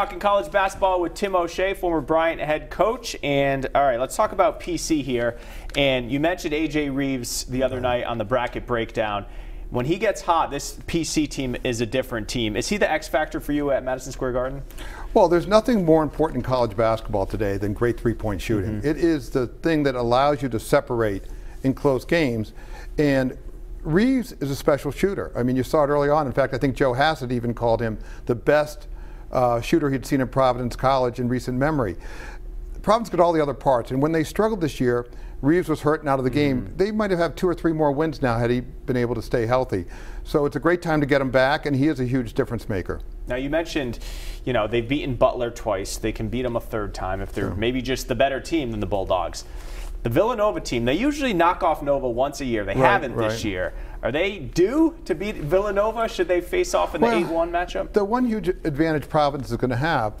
Talking college basketball with Tim O'Shea, former Bryant head coach. And all right, let's talk about PC here. And you mentioned AJ Reeves the other night on the bracket breakdown. When he gets hot, this PC team is a different team. Is he the X factor for you at Madison Square Garden? Well, there's nothing more important in college basketball today than great three point shooting. Mm-hmm. It is the thing that allows you to separate in close games. And Reeves is a special shooter. I mean, you saw it early on. In fact, I think Joe Hassett even called him the best uh, shooter he'd seen at Providence College in recent memory. Providence got all the other parts, and when they struggled this year, Reeves was hurt and out of the game. Mm. They might have had two or three more wins now had he been able to stay healthy. So it's a great time to get him back, and he is a huge difference maker. Now you mentioned, you know, they've beaten Butler twice. They can beat him a third time if they're maybe just the better team than the Bulldogs. The Villanova team, they usually knock off Nova once a year. They right, haven't right. this year. Are they due to beat Villanova? Should they face off in the 8 1 matchup? The one huge advantage Providence is going to have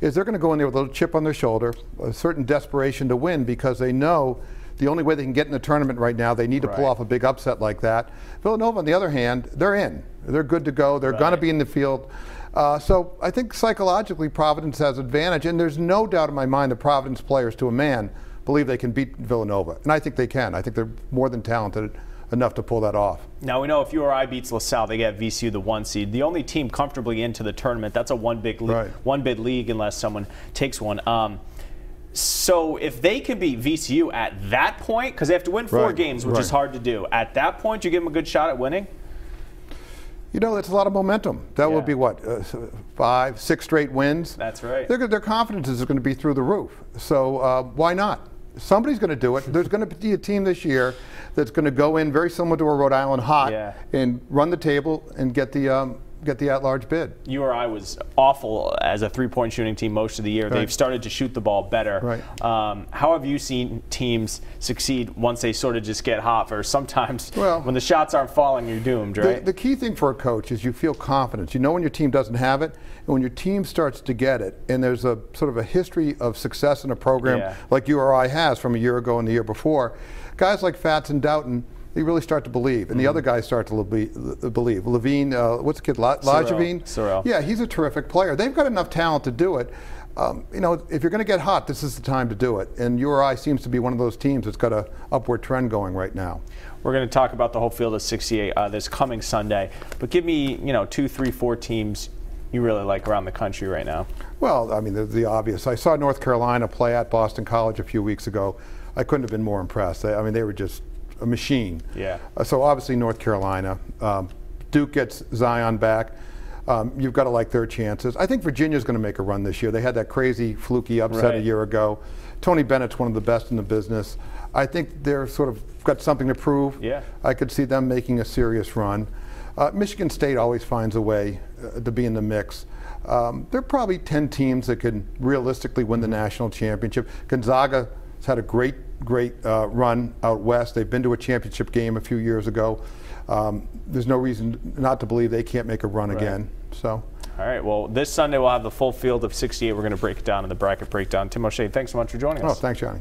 is they're going to go in there with a little chip on their shoulder, a certain desperation to win because they know the only way they can get in the tournament right now, they need to right. pull off a big upset like that. Villanova, on the other hand, they're in. They're good to go. They're right. going to be in the field. Uh, so I think psychologically Providence has advantage, and there's no doubt in my mind the Providence players, to a man, believe they can beat Villanova, and I think they can. I think they're more than talented enough to pull that off. Now we know if URI beats LaSalle, they get VCU the one seed. The only team comfortably into the tournament. That's a one big league, right. one bid league unless someone takes one. Um, so if they can beat VCU at that point, because they have to win four right. games, which right. is hard to do. At that point, you give them a good shot at winning. You know, that's a lot of momentum. That yeah. would be what, uh, five, six straight wins? That's right. Their, their confidence is going to be through the roof. So uh, why not? Somebody's going to do it. There's going to be a team this year that's going to go in very similar to a Rhode Island hot yeah. and run the table and get the um, get the at-large bid. URI was awful as a three-point shooting team most of the year. Right. They've started to shoot the ball better. Right. Um, how have you seen teams succeed once they sort of just get hot? Or sometimes well, when the shots aren't falling, you're doomed, right? The, the, key thing for a coach is you feel confidence. You know when your team doesn't have it, and when your team starts to get it, and there's a sort of a history of success in a program yeah. like URI has from a year ago and the year before, guys like Fatts and Dowtin – they really start to believe, and mm-hmm. the other guys start to believe. Levine, uh, what's the kid, La- Lajavine? Yeah, he's a terrific player. They've got enough talent to do it. Um, you know, if you're going to get hot, this is the time to do it. And URI seems to be one of those teams that's got an upward trend going right now. We're going to talk about the whole field of 68 uh, this coming Sunday. But give me, you know, two, three, four teams you really like around the country right now. Well, I mean, the, the obvious. I saw North Carolina play at Boston College a few weeks ago. I couldn't have been more impressed. I, I mean, they were just a machine. Yeah. Uh, so obviously North Carolina. Um, Duke gets Zion back. Um, you've got to like their chances. I think Virginia's going to make a run this year. They had that crazy fluky upset right. a year ago. Tony Bennett's one of the best in the business. I think they're sort of got something to prove. Yeah. I could see them making a serious run. Uh, Michigan State always finds a way uh, to be in the mix. Um, there are probably 10 teams that could realistically win the national championship. Gonzaga has had a great, great uh, run out west. They've been to a championship game a few years ago. Um, there's no reason not to believe they can't make a run right. again. So. All right. Well, this Sunday we'll have the full field of 68. We're going to break it down in the bracket breakdown. Tim O'Shea, thanks so much for joining us. Oh, thanks, Johnny.